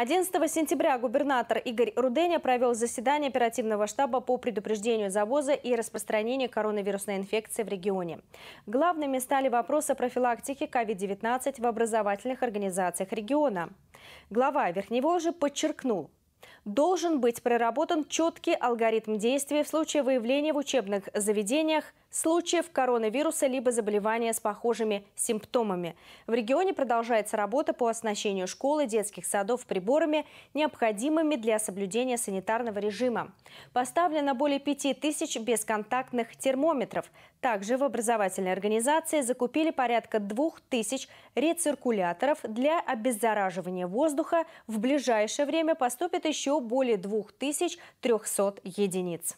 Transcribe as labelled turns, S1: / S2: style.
S1: 11 сентября губернатор Игорь Руденя провел заседание оперативного штаба по предупреждению завоза и распространения коронавирусной инфекции в регионе. Главными стали вопросы профилактики COVID-19 в образовательных организациях региона. Глава Верхневолжья подчеркнул, Должен быть проработан четкий алгоритм действий в случае выявления в учебных заведениях случаев коронавируса либо заболевания с похожими симптомами. В регионе продолжается работа по оснащению школ и детских садов приборами, необходимыми для соблюдения санитарного режима. Поставлено более 5000 бесконтактных термометров. Также в образовательной организации закупили порядка 2000 рециркуляторов для обеззараживания воздуха. В ближайшее время поступит еще более 2300 единиц.